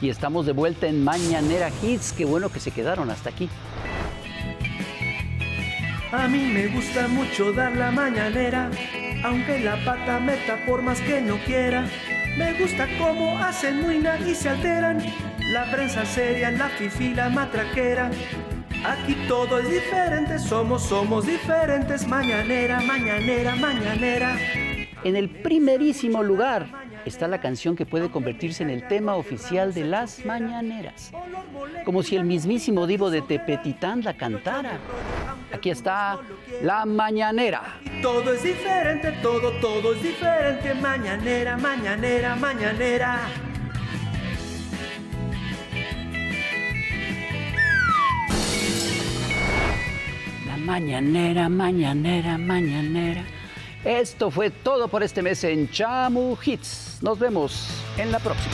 y estamos de vuelta en Mañanera Hits. Qué bueno que se quedaron hasta aquí. A mí me gusta mucho dar la mañanera, aunque la pata meta por más que no quiera. Me gusta cómo hacen muina y se alteran. La prensa seria, la fifi, la matraquera. Aquí todo es diferente, somos, somos diferentes. Mañanera, mañanera, mañanera. En el primerísimo lugar está la canción que puede convertirse en el tema oficial de las mañaneras. Como si el mismísimo divo de Tepetitán la cantara. Aquí está La Mañanera. Todo es diferente, todo, todo es diferente. Mañanera, mañanera, mañanera. La Mañanera, Mañanera, Mañanera. Esto fue todo por este mes en Chamu Hits. Nos vemos en la próxima.